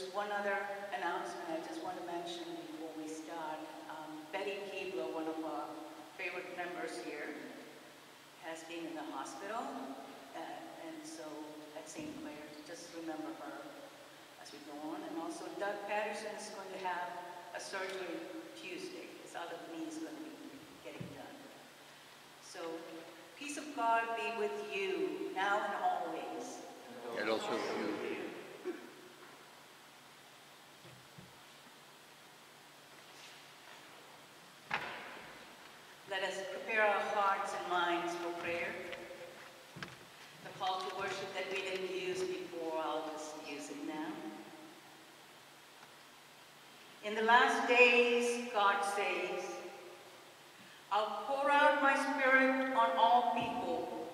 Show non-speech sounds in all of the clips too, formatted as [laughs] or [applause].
there's one other announcement I just want to mention before we start. Um, Betty Keebler, one of our favorite members here, has been in the hospital, uh, and so at St. Clair, just remember her as we go on. And also Doug Patterson is going to have a surgery Tuesday. His other knee is going to be getting done. So peace of God be with you now and always. And also you. Let us prepare our hearts and minds for prayer. The call to worship that we didn't use before, I'll just use it now. In the last days, God says, I'll pour out my spirit on all people.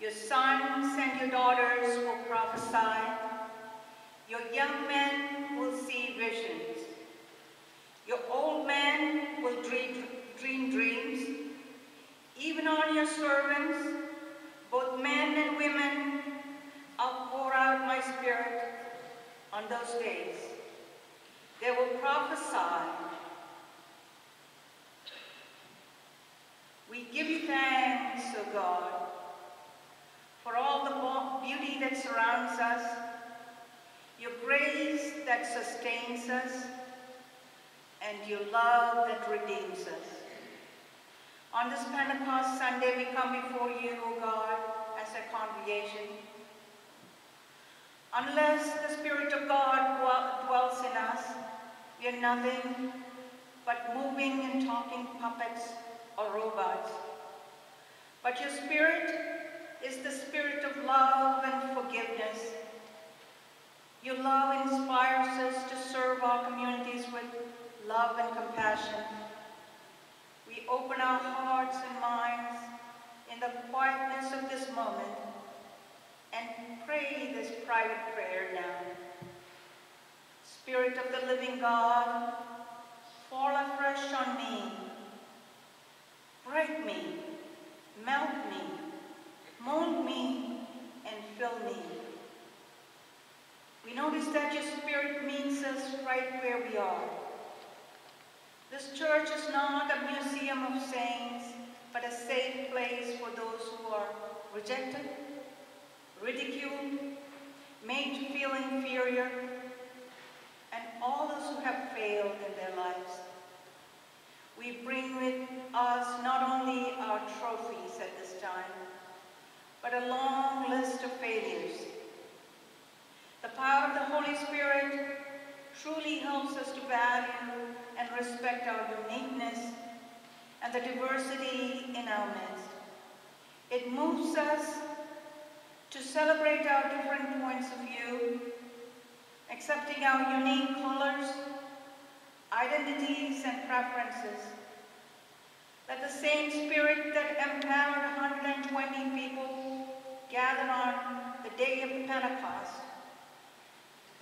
Your sons and your daughters will prophesy. Your young men will see visions. Your old men will dream, dream dreams. Even on your servants, both men and women, I'll pour out my spirit on those days. They will prophesy. We give you thanks, O God, for all the beauty that surrounds us, your grace that sustains us, and your love that redeems us. On this Pentecost Sunday, we come before you, O God, as a congregation. Unless the Spirit of God dwells in us, we are nothing but moving and talking puppets or robots. But your Spirit is the Spirit of love and forgiveness. Your love inspires us to serve our communities with love and compassion. We open our hearts and minds in the quietness of this moment and pray this private prayer now. Spirit of the living God, fall afresh on me. Break me, melt me, mold me, and fill me. We notice that your Spirit meets us right where we are. This church is not a museum of saints, but a safe place for those who are rejected, ridiculed, made to feel inferior, and all those who have failed in their lives. We bring with us not only our trophies at this time, but a long list of failures. The power of the Holy Spirit truly helps us to value and respect our uniqueness and the diversity in our midst. It moves us to celebrate our different points of view, accepting our unique colors, identities, and preferences. Let the same spirit that empowered 120 people gathered on the day of Pentecost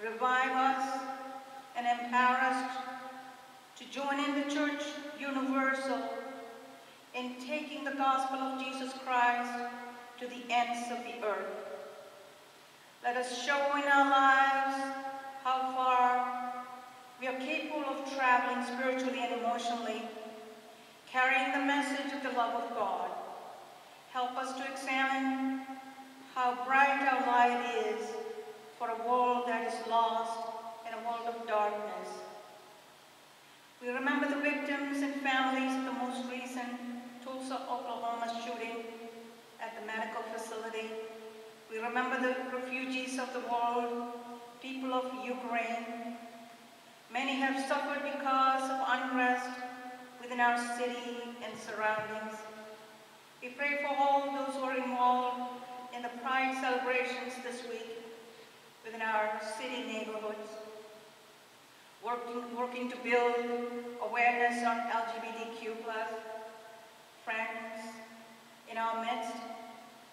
revive us and empower us to join in the church universal in taking the gospel of Jesus Christ to the ends of the earth. Let us show in our lives how far we are capable of traveling spiritually and emotionally, carrying the message of the love of God. Help us to examine how bright our light is for a world that is lost in a world of darkness. We remember the victims and families of the most recent Tulsa, Oklahoma shooting at the medical facility. We remember the refugees of the world, people of Ukraine. Many have suffered because of unrest within our city and surroundings. We pray for all those who are involved in the Pride celebrations this week within our city neighborhoods, working, working to build awareness on LGBTQ plus friends in our midst.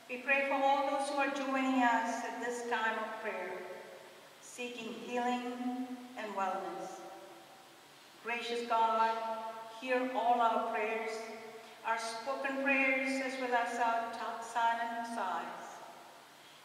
We pray for all those who are joining us at this time of prayer, seeking healing and wellness. Gracious God, hear all our prayers, our spoken prayers as well as our silent sighs.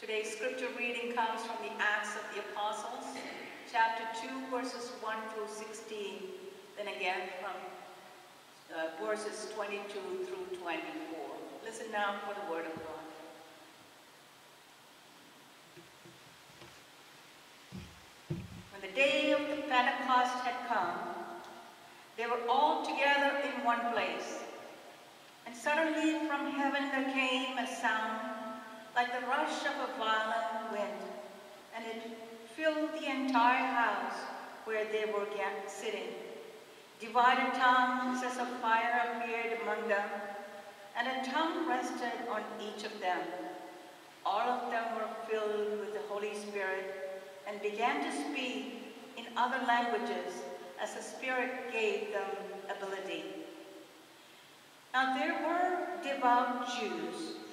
Today's scripture reading comes from the Acts of the Apostles, chapter 2, verses 1 through 16, then again from uh, verses 22 through 24. Listen now for the word of God. When the day of the Pentecost had come, they were all together in one place. And suddenly from heaven there came a sound like the rush of a violent wind, and it filled the entire house where they were sitting. Divided tongues as a fire appeared among them, and a tongue rested on each of them. All of them were filled with the Holy Spirit and began to speak in other languages as the Spirit gave them ability. Now there were devout Jews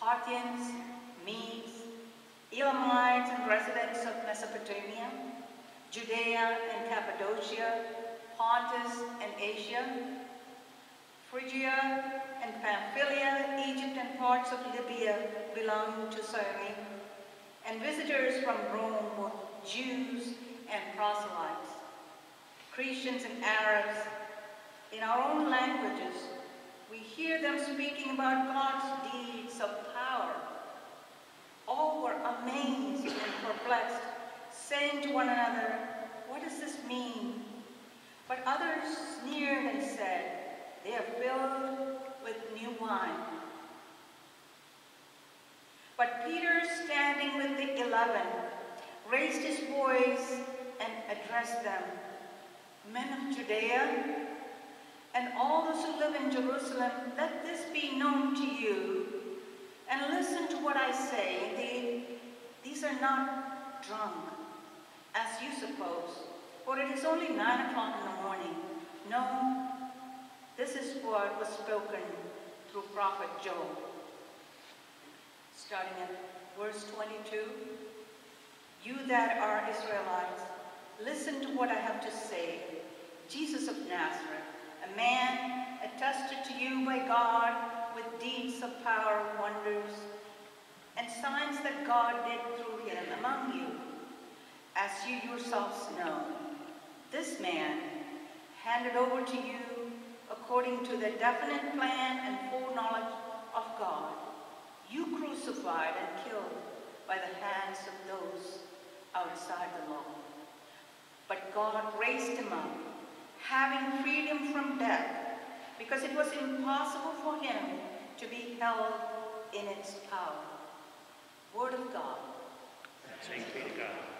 Parthians, Medes, Elamites and residents of Mesopotamia, Judea and Cappadocia, Pontus and Asia, Phrygia and Pamphylia, Egypt and parts of Libya belonging to Cyrene, and visitors from Rome, both Jews and proselytes, Cretians and Arabs, in our own languages, we hear them speaking about God's deeds of power. All were amazed and perplexed, saying to one another, What does this mean? But others sneered and said, They are filled with new wine. But Peter, standing with the eleven, raised his voice and addressed them, Men of Judea, and all those who live in Jerusalem, let this be known to you, and listen to what I say. Indeed, these are not drunk, as you suppose, for it is only nine o'clock in the morning. No, this is what was spoken through prophet Joel. Starting at verse 22. You that are Israelites, listen to what I have to say. Jesus of Nazareth, a man attested to you by God with deeds of power, wonders, and signs that God did through him among you, as you yourselves know. This man, handed over to you according to the definite plan and foreknowledge of God, you crucified and killed by the hands of those outside the law. But God raised him up, having freed him from death, because it was impossible for him to be held in its power. Word of God. Thanks be to God.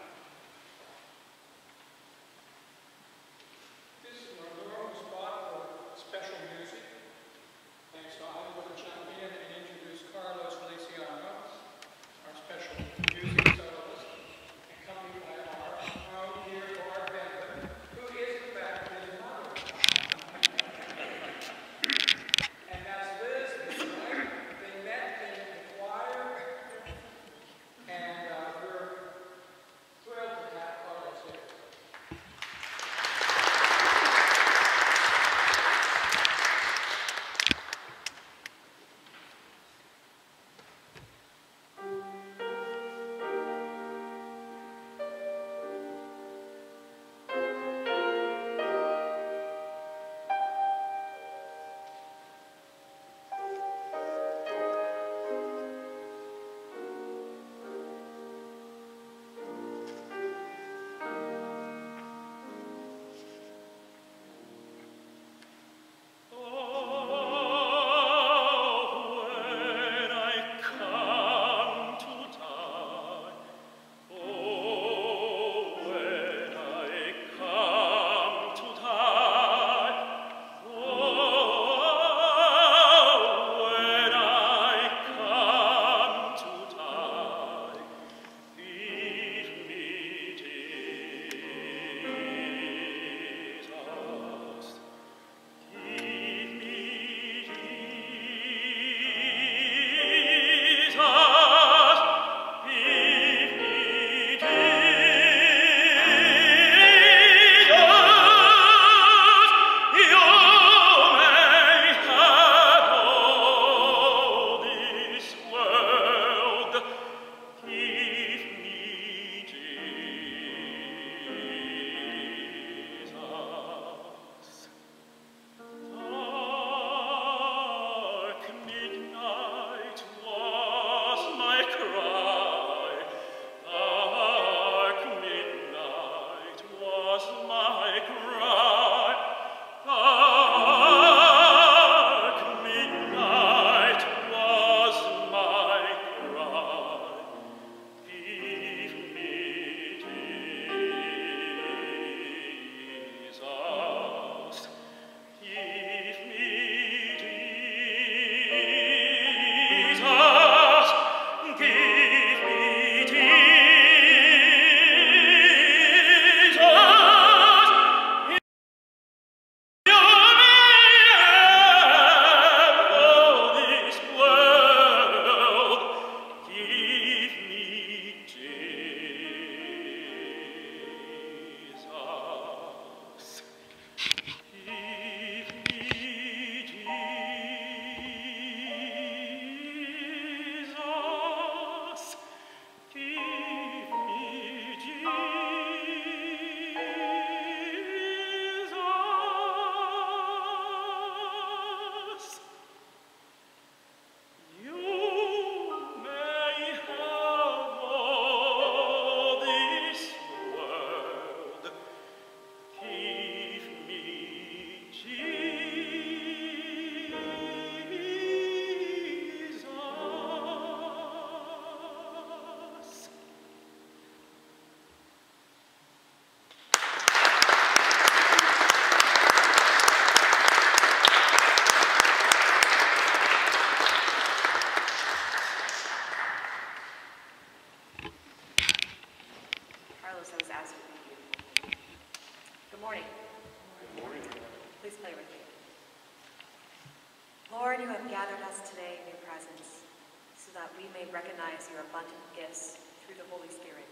Recognize your abundant gifts through the Holy Spirit.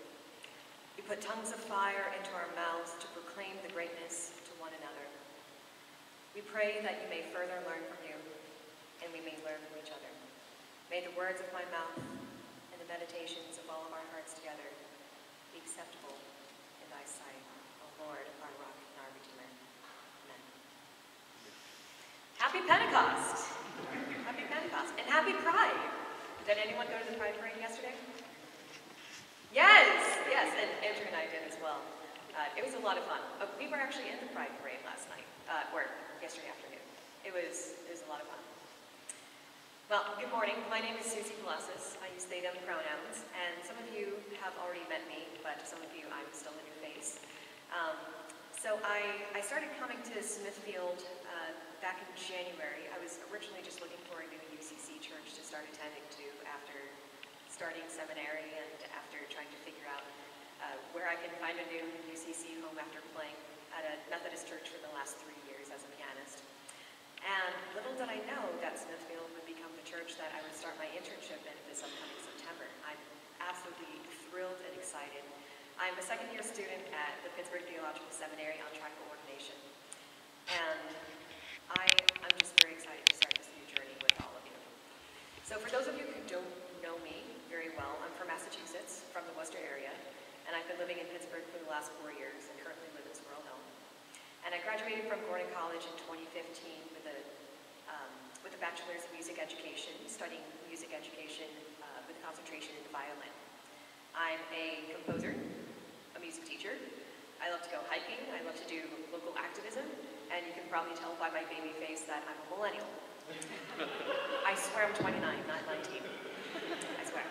You put tongues of fire into our mouths to proclaim the greatness to one another. We pray that you may further learn from you and we may learn from each other. May the words of my mouth and the meditations of all of our hearts together be acceptable in thy sight, O Lord, our rock and our redeemer. Amen. Happy Pentecost! Happy Pentecost and happy Pride! Did anyone go to the Pride Parade yesterday? Yes, yes, and Andrew and I did as well. Uh, it was a lot of fun. Uh, we were actually in the Pride Parade last night, uh, or yesterday afternoon. It was, it was a lot of fun. Well, good morning. My name is Suzie Bellesis. I use they, them pronouns, and some of you have already met me, but some of you, I'm still in your face. Um, so I, I started coming to Smithfield uh, back in January. I was originally just looking for a new start attending to after starting seminary and after trying to figure out uh, where I can find a new UCC home after playing at a Methodist church for the last three years as a pianist. And little did I know that Smithfield would become the church that I would start my internship in this upcoming September. I'm absolutely thrilled and excited. I'm a second year student at the Pittsburgh Theological Seminary on track for ordination. And I, I'm just very excited to start this new journey with all of you. So for those of you who don't know me very well, I'm from Massachusetts, from the Worcester area, and I've been living in Pittsburgh for the last four years and currently live in Squirrel Hill. And I graduated from Gordon College in 2015 with a, um, with a bachelor's of music education, studying music education uh, with a concentration in violin. I'm a composer, a music teacher. I love to go hiking. I love to do local activism. And you can probably tell by my baby face that I'm a millennial. I swear I'm 29, not 19. I swear.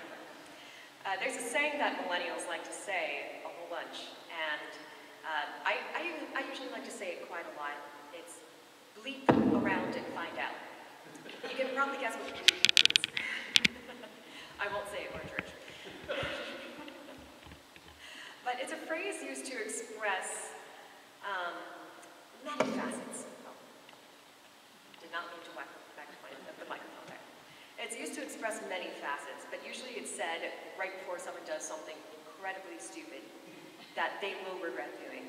Uh, there's a saying that millennials like to say a whole bunch, and uh, I, I, I usually like to say it quite a lot. It's bleep around and find out. You can probably guess what bleep means. [laughs] I won't say it or church. but it's a phrase used to express um, many facets. Oh, did not mean to whack back to my, the microphone there. It's used to express many facets, but usually it's said right before someone does something incredibly stupid that they will regret doing.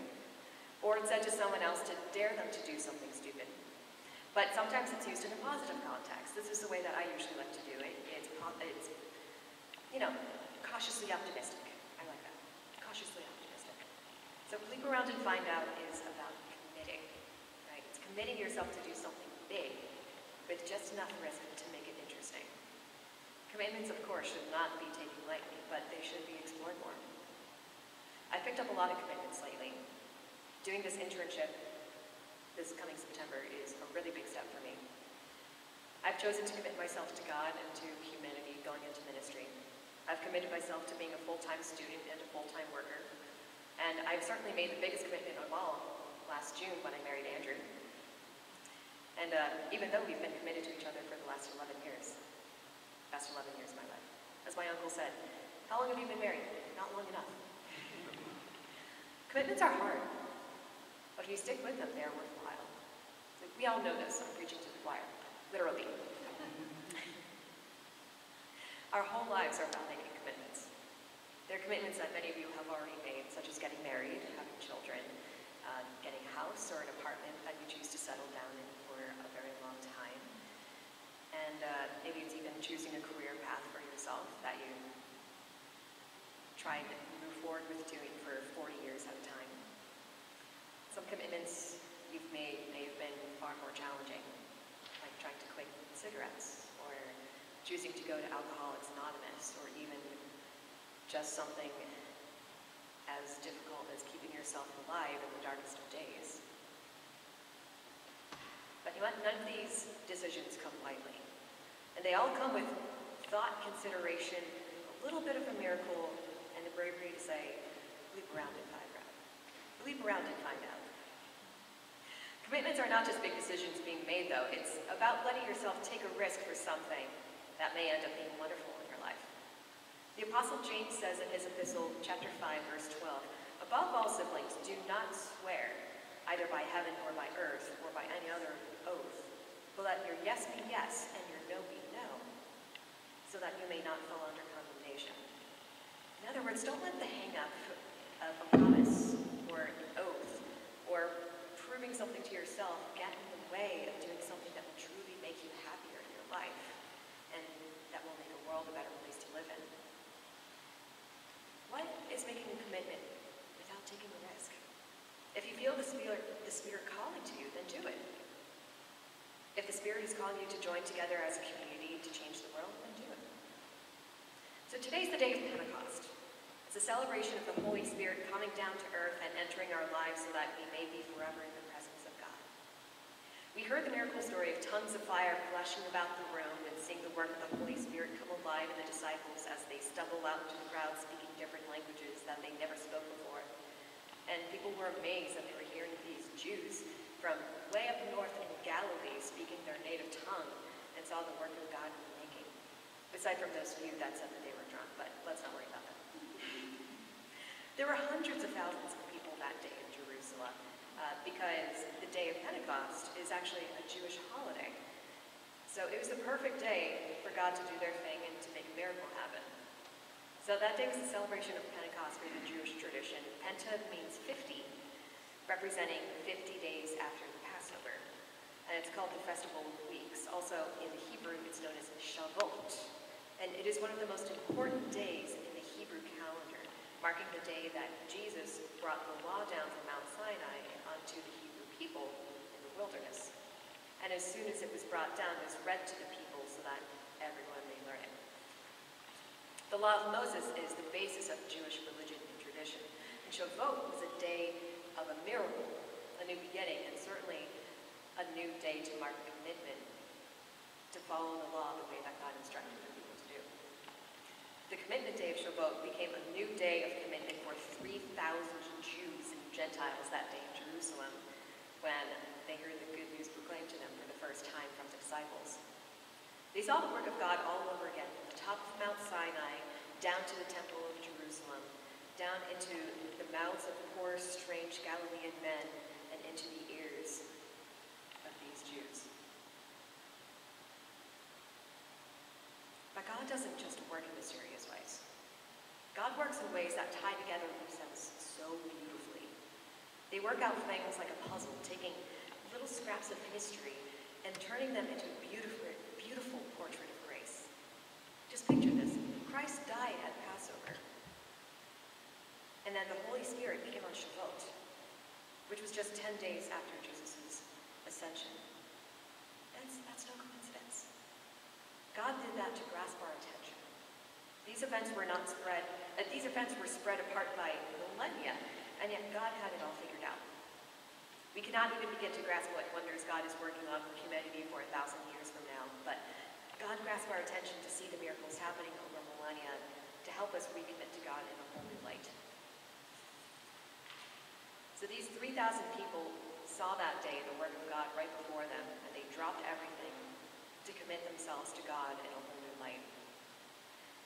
Or it's said to someone else to dare them to do something stupid. But sometimes it's used in a positive context. This is the way that I usually like to do it. It's, it's you know, cautiously optimistic. I like that. Cautiously optimistic. So Leap around and find out is about committing, right? It's committing yourself to do something big with just enough risk to make it interesting. Commitments, of course, should not be taken lightly, but they should be explored more. I picked up a lot of commitments lately. Doing this internship this coming September is a really big step for me. I've chosen to commit myself to God and to humanity going into ministry. I've committed myself to being a full-time student and a full-time worker. And I've certainly made the biggest commitment of all last June when I married Andrew. And uh, even though we've been committed to each other for the last 11 years, past 11 years of my life. As my uncle said, how long have you been married? Not long enough. Commitments are hard, but if you stick with them, they are worthwhile. We all know this, I'm preaching to the choir, literally. [laughs] Our whole lives are about making commitments. There are commitments that many of you have already made, such as getting married, having children, uh, getting a house or an apartment that you choose to settle down in long time. And uh, maybe it's even choosing a career path for yourself that you try to move forward with doing for 40 years at a time. Some commitments you've made may have been far more challenging, like trying to quit cigarettes, or choosing to go to Alcoholics Anonymous, or even just something as difficult as keeping yourself alive in the darkest of days. But you know what? None of these decisions come lightly. And they all come with thought, consideration, a little bit of a miracle, and the bravery to say, leap around and find out. Leap around and find out. Commitments are not just big decisions being made, though. It's about letting yourself take a risk for something that may end up being wonderful in your life. The Apostle James says in his epistle, chapter 5, verse 12, Above all siblings, do not swear, either by heaven or by earth or by any other oath. But let your yes be yes and your no be no, so that you may not fall under condemnation. In other words, don't let the hang up of a promise or an oath or proving something to yourself get in the way of doing something that will truly make you happier in your life and that will make the world a better place to live in. What is making a commitment without taking a risk? If you feel the Spirit, the Spirit calling to you, then do it. If the Spirit is calling you to join together as a community to change the world, then do it. So today's the day of Pentecost. It's a celebration of the Holy Spirit coming down to earth and entering our lives so that we may be forever in the presence of God. We heard the miracle story of tongues of fire flashing about the room and seeing the work of the Holy Spirit come alive in the disciples as they stumble out into the crowd speaking different languages that they never spoke before. And people were amazed that they were hearing these Jews from way up north in Galilee speaking their native tongue and saw the work of God in the making. Aside from those few that said that they were drunk, but let's not worry about that. There were hundreds of thousands of people that day in Jerusalem uh, because the day of Pentecost is actually a Jewish holiday. So it was the perfect day for God to do their thing and to make a miracle happen. So that day was the celebration of Pentecost in the Jewish tradition. Penta means 50, representing 50 days after the Passover. And it's called the Festival of Weeks. Also, in Hebrew, it's known as Shavuot. And it is one of the most important days in the Hebrew calendar, marking the day that Jesus brought the law down from Mount Sinai onto the Hebrew people in the wilderness. And as soon as it was brought down, it was read to the people so that everyone. The law of Moses is the basis of Jewish religion and tradition. And Shavuot was a day of a miracle, a new beginning, and certainly a new day to mark commitment to follow the law the way that God instructed the people to do. The commitment day of Shavuot became a new day of commitment for 3,000 Jews and Gentiles that day in Jerusalem when they heard the good news proclaimed to them for the first time from the disciples. They saw the work of God all over again, from the top of Mount Sinai, to the Temple of Jerusalem, down into the mouths of poor, strange Galilean men, and into the ears of these Jews. But God doesn't just work in mysterious ways. God works in ways that tie together themselves so beautifully. They work out things like a puzzle, taking little scraps of history and turning them into a beautiful, beautiful portrait of grace. Just picture this. Christ died at Passover. And then the Holy Spirit came on Shavuot, which was just 10 days after Jesus' ascension. That's, that's no coincidence. God did that to grasp our attention. These events were not spread, these events were spread apart by millennia, and yet God had it all figured out. We cannot even begin to grasp what wonders God is working on for humanity for a thousand years from now, but God grasped our attention to see the miracles happening over millennia to help us recommit to God in a whole new light. So these 3,000 people saw that day the work of God right before them, and they dropped everything to commit themselves to God in a whole new light.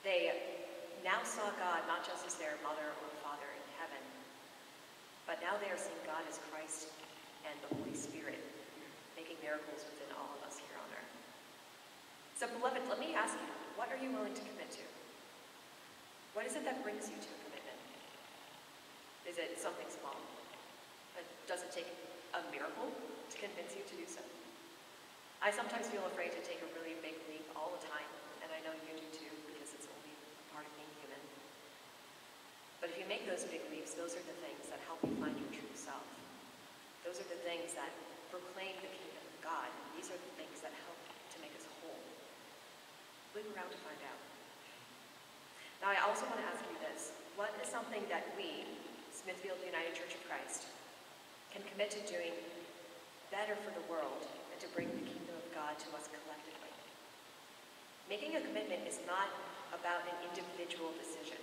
They now saw God not just as their mother or father in heaven, but now they are seeing God as Christ and the Holy Spirit, making miracles within all of us here on earth. So, beloved, let me ask you, what are you willing to commit to? What is it that brings you to a commitment? Is it something small? Does it take a miracle to convince you to do so? I sometimes feel afraid to take a really big leap all the time, and I know you do too, because it's only a part of being human. But if you make those big leaps, those are the things that help you find your true self. Those are the things that proclaim the kingdom of God. These are the things that help to make us whole. Look around to find out. Now, I also want to ask you this. What is something that we, Smithfield United Church of Christ, can commit to doing better for the world and to bring the kingdom of God to us collectively? Making a commitment is not about an individual decision.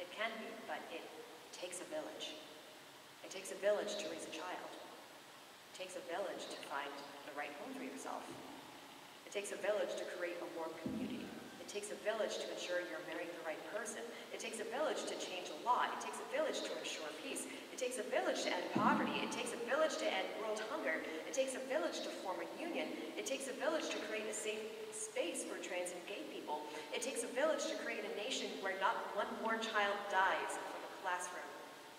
It can be, but it takes a village. It takes a village to raise a child. It takes a village to find the right home for yourself. It takes a village to create a warm community. It takes a village to ensure you're marrying the right person. It takes a village to change a law. It takes a village to ensure peace. It takes a village to end poverty. It takes a village to end world hunger. It takes a village to form a union. It takes a village to create a safe space for trans and gay people. It takes a village to create a nation nation where not one more child dies from a classroom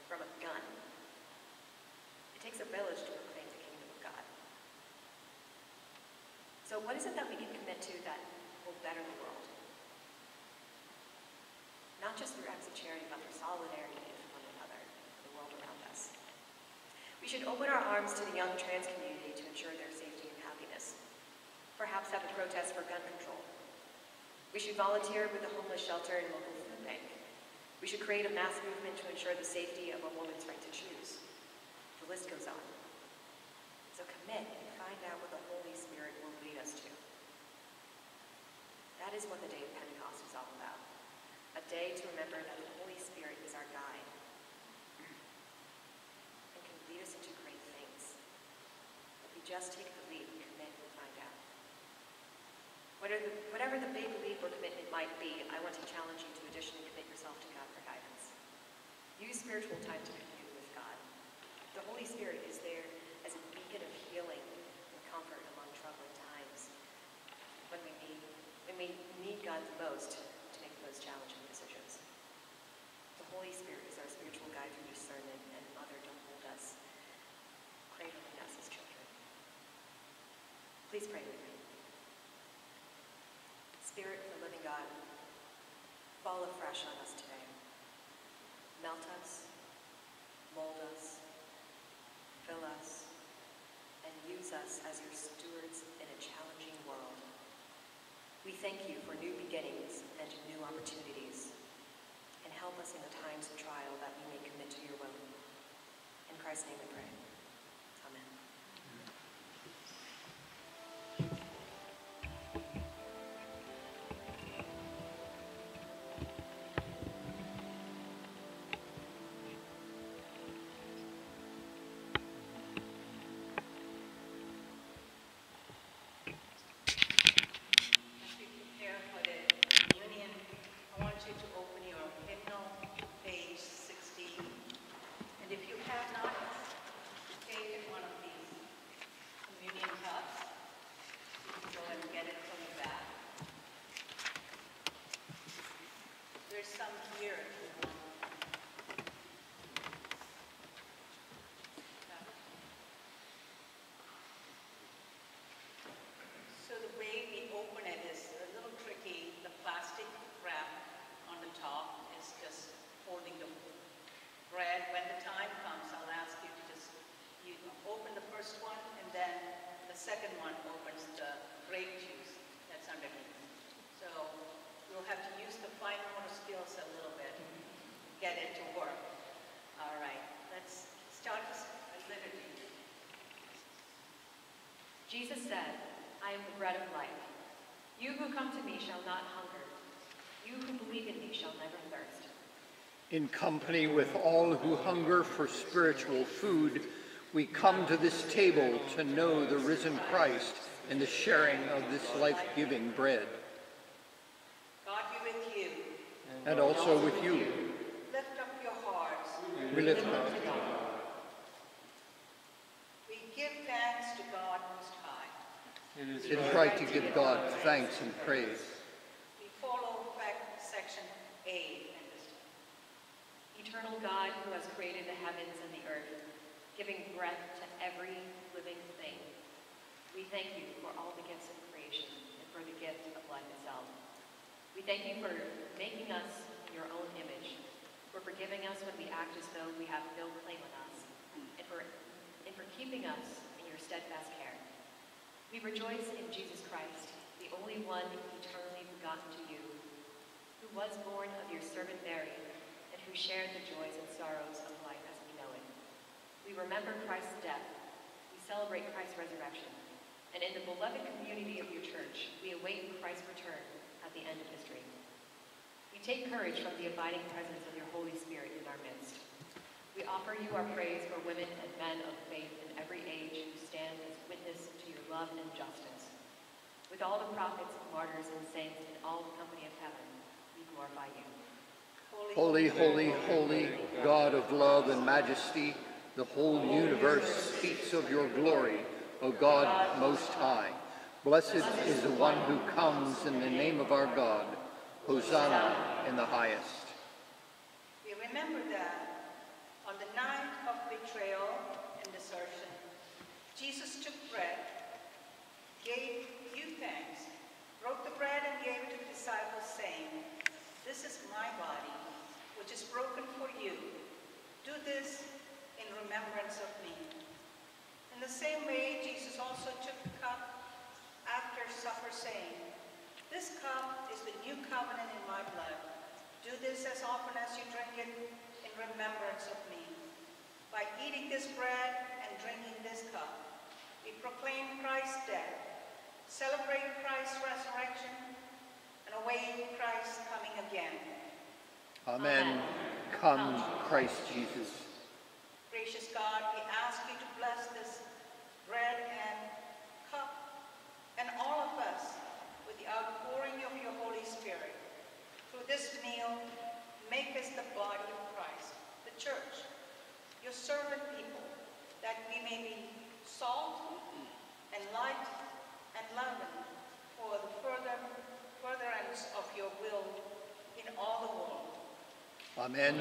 from a gun. It takes a village to proclaim the kingdom of God. So what is it that we can commit to that will better the world? Not just through acts of charity, but through solidarity with one another, the world around us. We should open our arms to the young trans community to ensure their safety and happiness. Perhaps have a protest for gun control. We should volunteer with the homeless shelter and local food bank. We should create a mass movement to ensure the safety of a woman's right to choose. The list goes on. So commit and find out what the Holy Spirit will lead us to. That is what the day of Pentecost is all about. A day to remember that the Holy Spirit is our guide and can lead us into great things. If we just take the and commit, and find out. Whatever the, whatever the big leap or commitment might be, I want to challenge you to additionally commit yourself to God for guidance. Use spiritual time to commune with God. The Holy Spirit is there as a beacon of healing and comfort among troubling times when we need, when we need God the most to make those challenging decisions. The Holy Spirit is our spiritual guide through discernment and mother to hold us, cradling us as children. Please pray with me. Spirit of the living God, fall afresh on us today. Melt us, mold us, fill us, and use us as your stewards in a challenging world. We thank you for new beginnings and new opportunities, and help us in the times of trial that we may commit to your will. In Christ's name we pray. Am the bread of life. You who come to me shall not hunger. You who believe in me shall never thirst. In company with all who hunger for spiritual food, we come to this table to know the risen Christ and the sharing of this life-giving bread, God be with you. and also with you. Lift up your hearts. We lift up. We give thanks to God Most High. Is right to give God thanks and praise. We follow back section A at this. Eternal God who has created the heavens and the earth, giving breath to every living thing. We thank you for all the gifts of creation and for the gift of life itself. We thank you for making us in your own image, for forgiving us when we act as though we have no claim on us, and for, and for keeping us in your steadfast care. We rejoice in Jesus Christ, the only one eternally begotten to you, who was born of your servant Mary, and who shared the joys and sorrows of life as we know it. We remember Christ's death, we celebrate Christ's resurrection, and in the beloved community of your church, we await Christ's return at the end of history. We take courage from the abiding presence of your Holy Spirit in our midst. We offer you our praise for women and men of faith in every age who stand as witness to love and justice. With all the prophets, martyrs, and saints in all the company of heaven, we glorify you. Holy, holy, holy, God of love and majesty, the whole universe speaks of your glory, O God most high. Blessed is the one who comes in the name of our God. Hosanna in the highest. We remember that on the night of betrayal and desertion, Jesus took bread, gave you thanks, broke the bread and gave it to the disciples, saying, This is my body, which is broken for you. Do this in remembrance of me. In the same way, Jesus also took the cup after supper, saying, This cup is the new covenant in my blood. Do this as often as you drink it in remembrance of me. By eating this bread and drinking this cup, we proclaim Christ's death, celebrate Christ's resurrection, and await Christ's coming again. Amen. Come, Christ Jesus. Gracious God, we ask you to bless this bread and cup and all of us with the outpouring of your Holy Spirit. Through this meal, make us the body of Christ, the church, your servant people, that we may be salt and light and leaven for the further furtherance of your will in all the world. Amen.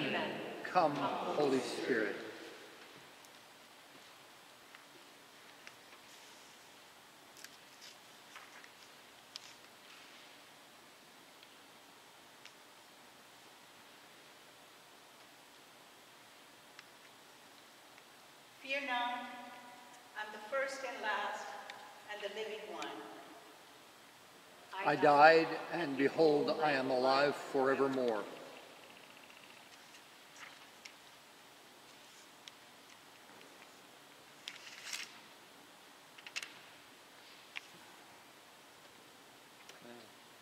Come, Holy Spirit. Fear not, I'm the first and last and the living one. I died, and behold, I am alive forevermore.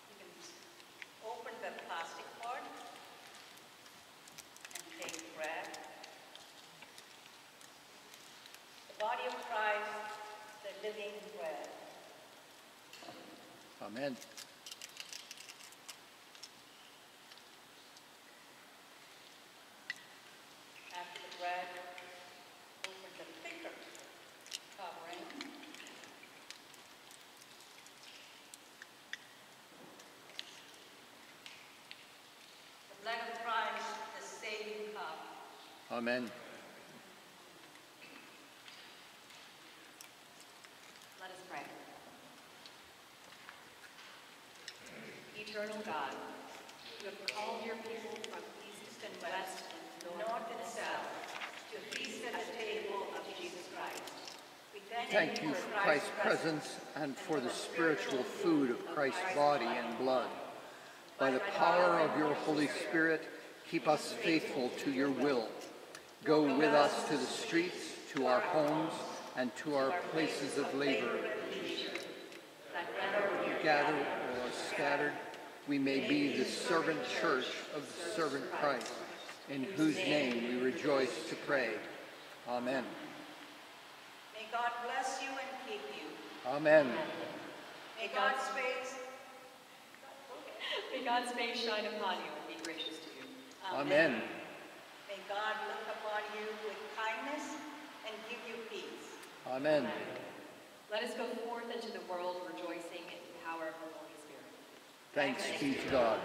You can open the plastic part and take bread. The body of Christ, the living bread. Amen. After the bread, open the thicker covering. The blood of Christ, the saving cup. Amen. Let us pray. Eternal God, you have called your people from east and west, north and south, to feast at the table of Jesus Christ. We Thank you for Christ's presence and for the spiritual food of Christ's body and blood. By the power of your Holy Spirit, keep us faithful to your will. Go with us to the streets, to our homes, and to our places of labor. That whether we gather or are scattered, we may be the servant church of the servant Christ, in whose name we rejoice to pray. Amen. May God bless you and keep you. Amen. May God's face May God's face shine upon you and be gracious to you. Amen. May God look upon you with kindness and give you peace. Amen. Let us go forth into the world rejoicing in the power of the Holy Spirit. Thanks be to God.